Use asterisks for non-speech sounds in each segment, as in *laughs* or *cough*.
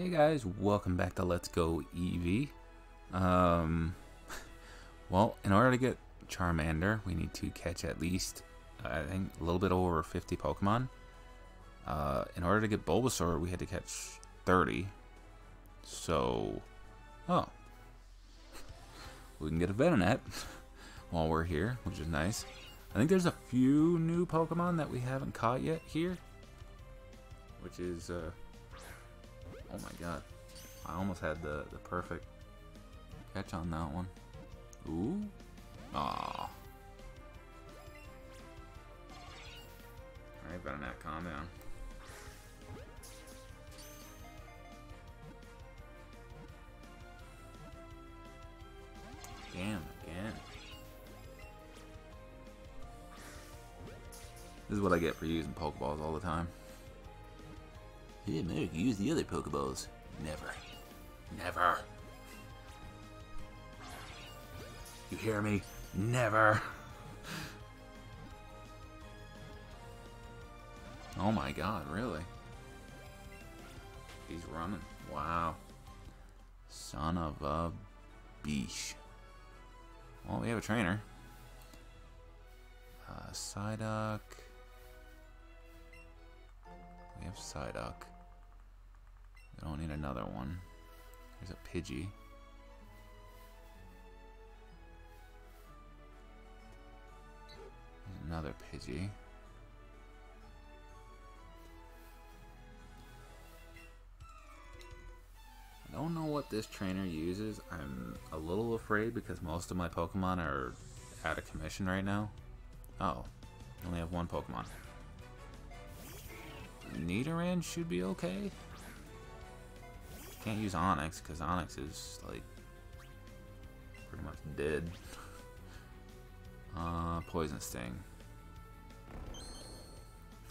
Hey guys, welcome back to Let's Go Eevee. Um, *laughs* well, in order to get Charmander, we need to catch at least, I think, a little bit over 50 Pokemon. Uh, in order to get Bulbasaur, we had to catch 30. So, oh, we can get a Venonat *laughs* while we're here, which is nice. I think there's a few new Pokemon that we haven't caught yet here, which is, uh, oh my god, I almost had the, the perfect catch on that one. Ooh, ah. Alright, Venonat, calm down. Damn, again. This is what I get for using Pokeballs all the time. Hey, Merrick, use the other Pokeballs. Never. Never. You hear me? Never. Oh my god, really? He's running. Wow. Son of a beesh. Well, we have a trainer. Uh, Psyduck. We have Psyduck. I don't need another one. There's a Pidgey. There's another Pidgey. I don't know what this trainer uses. I'm a little afraid because most of my Pokemon are out of commission right now. Oh, I only have one Pokemon. Nidoran should be okay. Can't use Onix, because Onix is like pretty much dead. Uh, Poison Sting.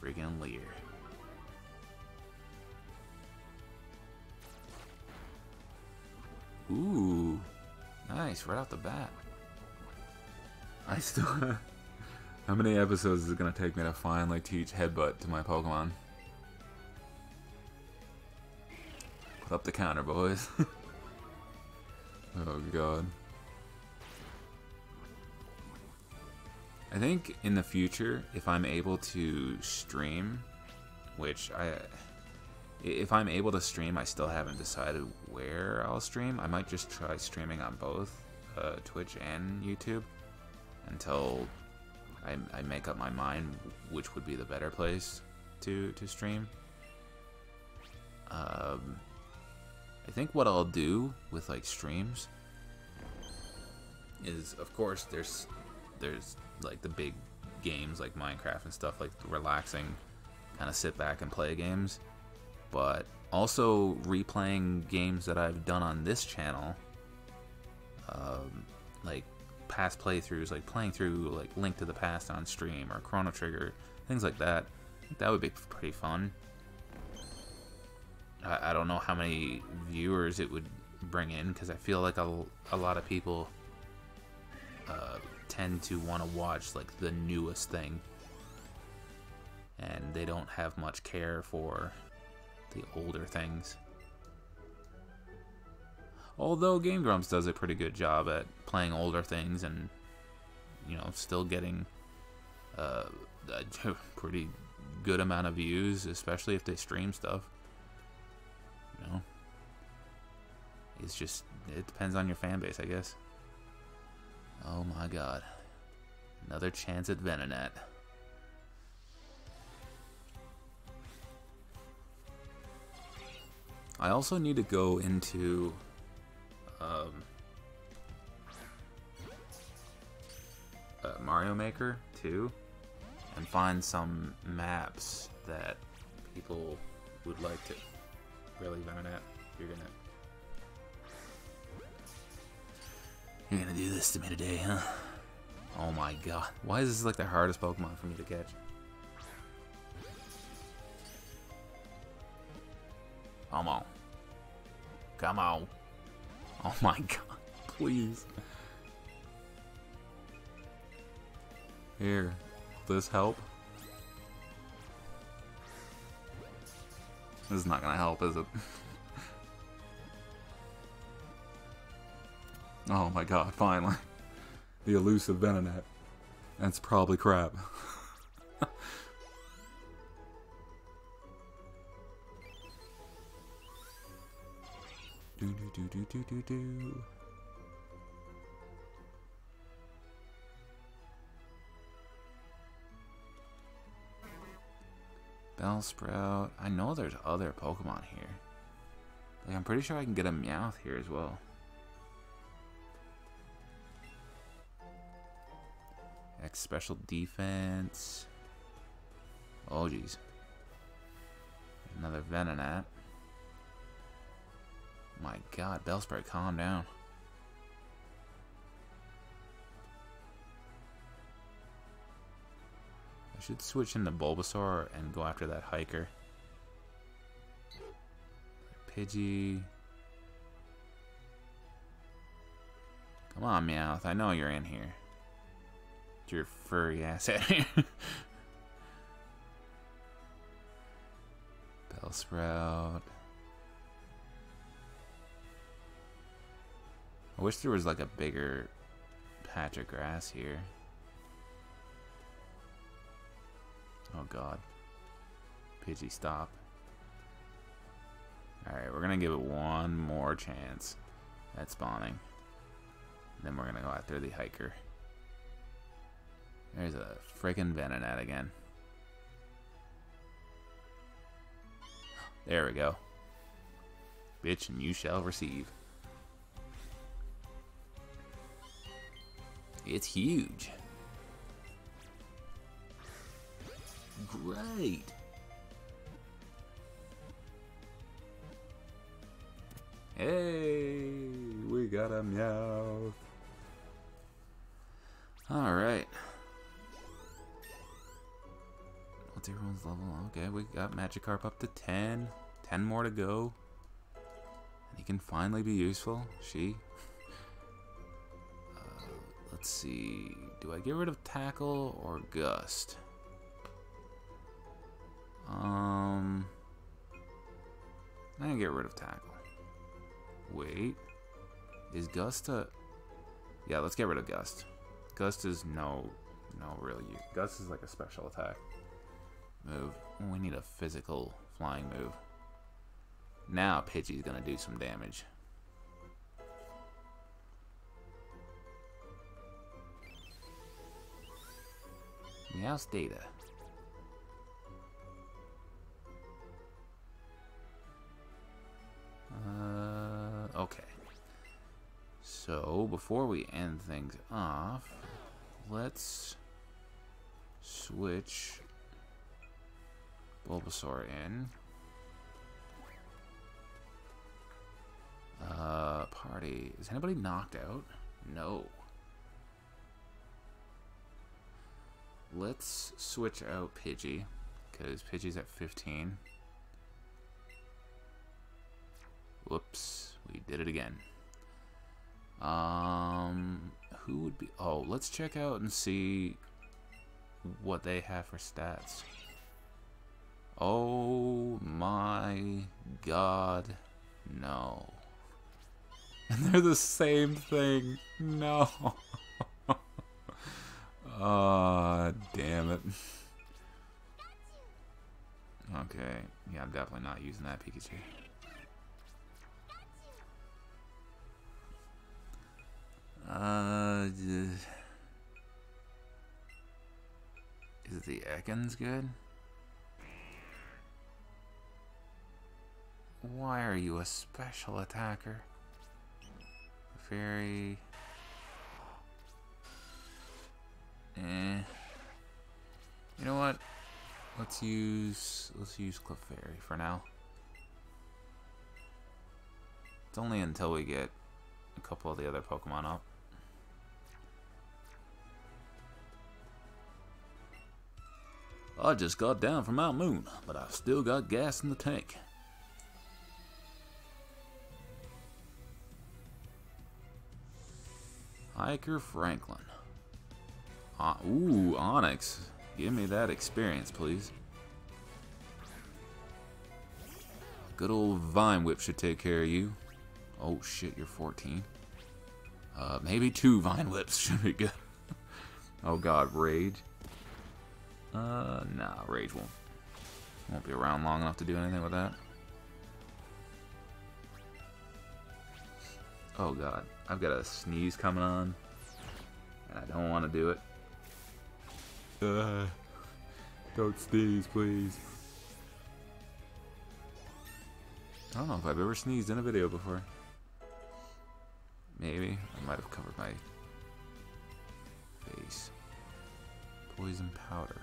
Friggin' Leer. Ooh, nice, right off the bat. I still *laughs* How many episodes is it gonna take me to finally teach Headbutt to my Pokemon? Up the counter, boys. *laughs* oh god. I think in the future, if I'm able to stream, which I if I'm able to stream, I still haven't decided where I'll stream. I might just try streaming on both uh, Twitch and YouTube until I, I make up my mind which would be the better place to, to stream. Um, I think what I'll do with like streams is, of course, there's there's like the big games like Minecraft and stuff, like relaxing, kind of sit back and play games but also replaying games that I've done on this channel, um, like past playthroughs, like playing through like Link to the Past on stream or Chrono Trigger, things like that. That would be pretty fun. I, I don't know how many viewers it would bring in because I feel like a, a lot of people uh, tend to want to watch like the newest thing and they don't have much care for the older things. Although Game Grumps does a pretty good job at playing older things and, you know, still getting uh, a *laughs* pretty good amount of views, especially if they stream stuff. It's just, it depends on your fan base, I guess. Oh my god. Another chance at Venonat. I also need to go into um, uh, Mario Maker too and find some maps that people would like to really Venonat. You're gonna You're gonna do this to me today, huh? Oh my god. Why is this like the hardest Pokemon for me to catch? Come on. Come on. Oh my *laughs* god. Please. Here. Will this help? This is not gonna help, is it? *laughs* Oh my god, finally. The elusive Venonat. That's probably crap. *laughs* do do do do do do do. Bellsprout. I know there's other Pokemon here. Like, I'm pretty sure I can get a Meowth here as well. X special defense. Oh, jeez. Another Venonat. My god, Bellsprout, calm down. I should switch into Bulbasaur and go after that hiker. Pidgey. Come on, Meowth. I know you're in here. Your furry ass *laughs* out here. Bellsprout. I wish there was like a bigger patch of grass here. Oh god. Pidgey, stop. Alright, we're gonna give it one more chance at spawning. Then we're gonna go after the hiker. There's a freaking Venonat again. There we go. Bitch, and you shall receive. It's huge. Great. Hey, we got a Meowth. All right. What's everyone's level? Okay, we got Magikarp up to 10. 10 more to go. And he can finally be useful. She. *laughs* Uh, let's see. Do I get rid of Tackle or Gust? Um, I'm gonna get rid of tackle. Wait, is Gust a? Yeah, let's get rid of Gust. Gust is no, no real use. Gust is like a special attack move. We need a physical flying move. Now Pidgey's gonna do some damage. Meow's data. Uh, okay. So, before we end things off, let's switch Bulbasaur in. Uh, party. Is anybody knocked out? No. Let's switch out Pidgey, because Pidgey's at 15. Whoops, we did it again. Um, who would be? Oh, let's check out and see what they have for stats. Oh my god, no. *laughs* And they're the same thing. No. *laughs* Ah, oh, damn it. Okay, yeah, I'm definitely not using that Pikachu. Uh, is the Ekans good? Why are you a special attacker? Very... Eh. You know what? Let's use let's use Clefairy for now. It's only until we get a couple of the other Pokemon up. I just got down from Mount Moon, but I've still got gas in the tank. Hiker Franklin. Uh, ooh, Onix. Give me that experience, please. Good old Vine Whip should take care of you. Oh shit, you're 14. Uh, maybe two Vine Whips *laughs* should be good. oh god, Rage. Uh, nah, Rage won't, won't be around long enough to do anything with that. Oh god, I've got a sneeze coming on. And I don't want to do it. Uh, don't sneeze, please. I don't know if I've ever sneezed in a video before. Maybe. I might have covered my face. Poison powder.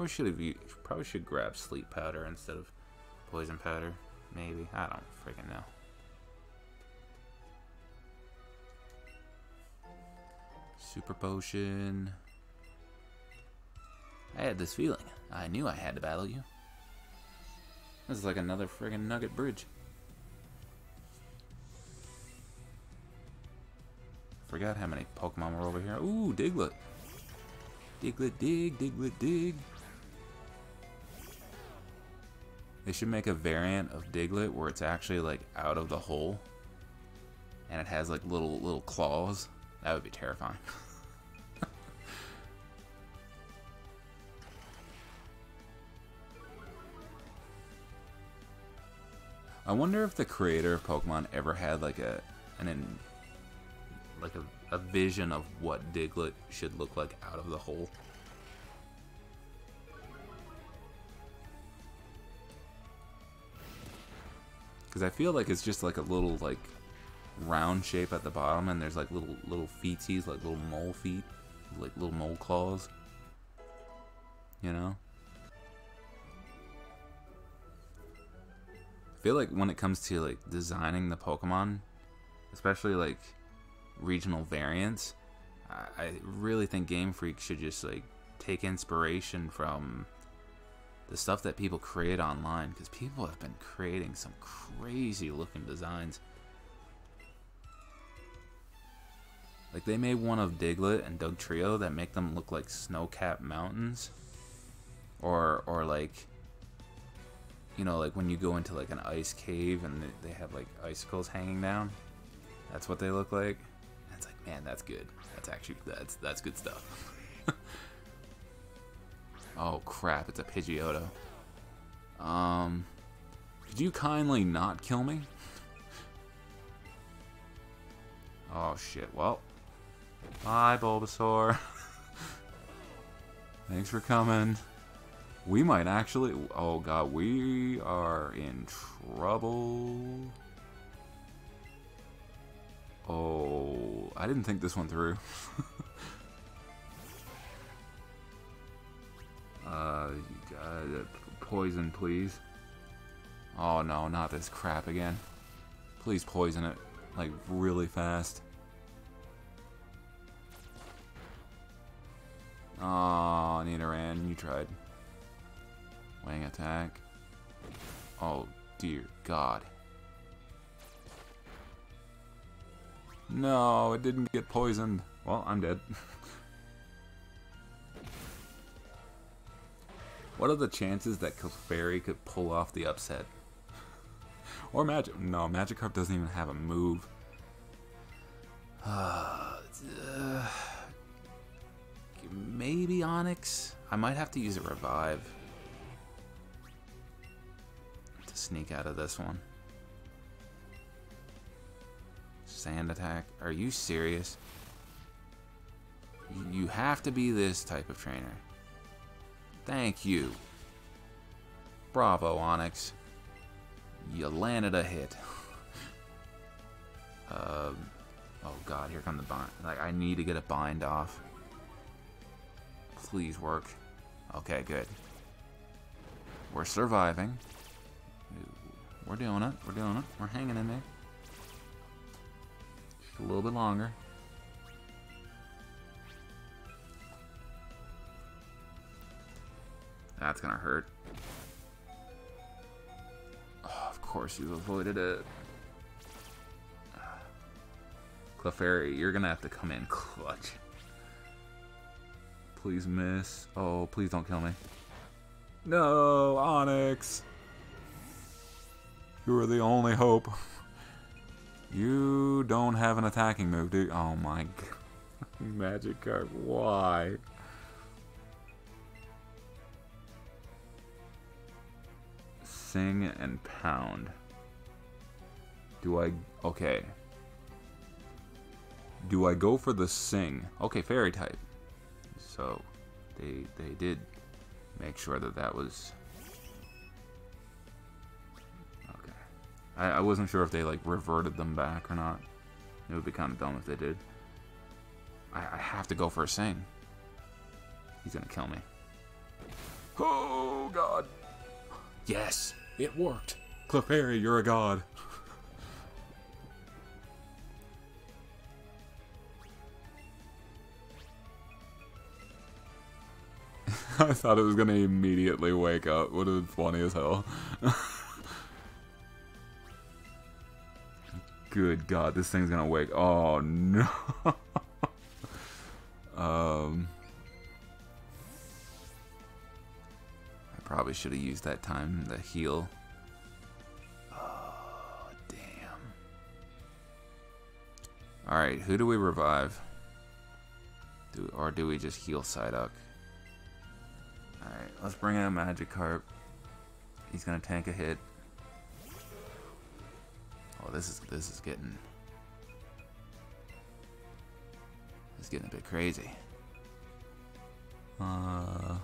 Probably should have. Probably should grab sleep powder instead of poison powder. Maybe. I don't freaking know. Super potion. I had this feeling. I knew I had to battle you. This is like another friggin' nugget bridge. Forgot how many Pokemon were over here. Ooh, Diglett. Diglett dig, Diglett dig. They should make a variant of Diglett where it's actually like out of the hole and it has like little little claws. That would be terrifying. *laughs* I wonder if the creator of Pokemon ever had like a an like a, a vision of what Diglett should look like out of the hole. Because I feel like it's just like a little like round shape at the bottom, and there's like little little feeties, like little mole feet, like little mole claws. You know. I feel like when it comes to like designing the Pokemon, especially like regional variants, I, I really think Game Freak should just like take inspiration from the stuff that people create online because people have been creating some crazy looking designs. Like they made one of Diglett and Dugtrio that make them look like snow-capped mountains, or or like you know like when you go into like an ice cave and they, they have like icicles hanging down. That's what they look like. And it's like man, that's good. That's actually that's that's good stuff. *laughs* Oh crap, it's a Pidgeotto. Um, could you kindly not kill me? oh shit, well. Bye, Bulbasaur. *laughs* Thanks for coming. We might actually... Oh god, we are in trouble. Oh, I didn't think this one through. *laughs* uh, poison, please. Oh no, not this crap again. Please poison it, like, really fast. Oh, Nidoran, you tried. Wing attack. Oh, dear God. No, it didn't get poisoned. Well, I'm dead. *laughs* What are the chances that Clefairy could pull off the upset? or Magic. No, Magikarp doesn't even have a move. Uh, *sighs* maybe Onix? I might have to use a Revive to sneak out of this one. Sand attack? Are you serious? You have to be this type of trainer. Thank you. Bravo, Onix. You landed a hit. *laughs* um, oh god, here come the bind. Like, I need to get a bind off. Please work. Okay, good. We're surviving. We're doing it. We're doing it. We're hanging in there. Just a little bit longer. That's gonna hurt. Oh, of course you avoided it. Clefairy, you're gonna have to come in clutch. Please miss. Oh, please don't kill me. No, Onix. You are the only hope. You don't have an attacking move, do you? Oh my *laughs* god. Magic Magikarp, why? Sing and pound. Do I... Okay. Do I go for the sing? Okay, fairy type. So, they, they did make sure that that was... Okay. I, I wasn't sure if they, like, reverted them back or not. It would be kind of dumb if they did. I, I have to go for a sing. He's gonna kill me. Oh, God. Yes, it worked. Clefairy, you're a god. *laughs* I thought it was gonna immediately wake up. Would have been funny as hell. *laughs* Good God, this thing's gonna wake. Oh no. *laughs* should have used that time to heal. Oh damn. All right, who do we revive? Do or do we just heal Psyduck? Alright, let's bring in a Magikarp. He's gonna tank a hit. Oh, this is this is getting is getting a bit crazy. Uh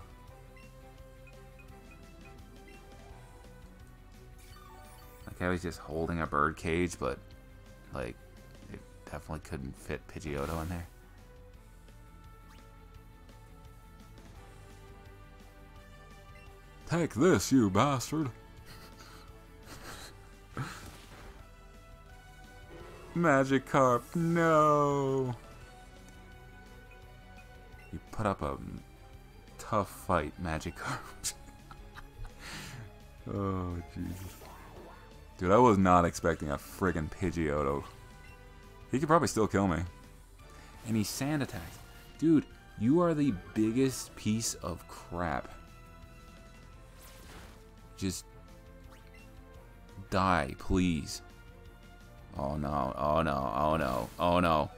like how he's just holding a bird cage, but like it definitely couldn't fit Pidgeotto in there. Take this, you bastard. Magikarp, no. You put up a tough fight, Magikarp. *laughs* oh, Jesus. Dude, I was not expecting a friggin' Pidgeotto. He could probably still kill me. And he sand attacks. Dude, you are the biggest piece of crap. Just die, please. Oh no, oh no, oh no, oh no.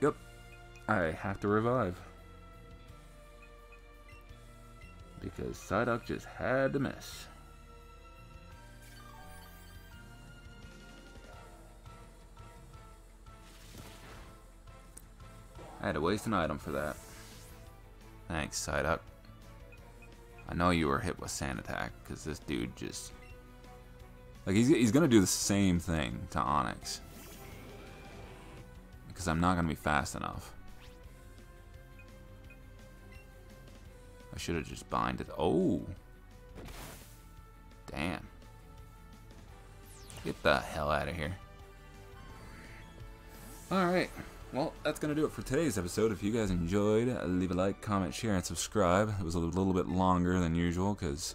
Yep. I have to revive. Because Psyduck just had to miss. I had to waste an item for that. Thanks, Psyduck. I know you were hit with Sand Attack, because this dude just... Like, he's, he's going to do the same thing to Onix. Because I'm not going to be fast enough. I should have just binded. Oh! Damn. Get the hell out of here. Alright. Well, that's going to do it for today's episode. If you guys enjoyed, leave a like, comment, share, and subscribe. It was a little bit longer than usual because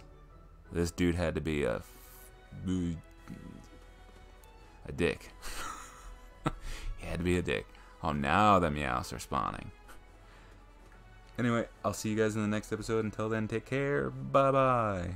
this dude had to be a, a dick. *laughs* he had to be a dick. Oh, now the meows are spawning. Anyway, I'll see you guys in the next episode. Until then, take care. Bye-bye.